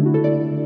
Música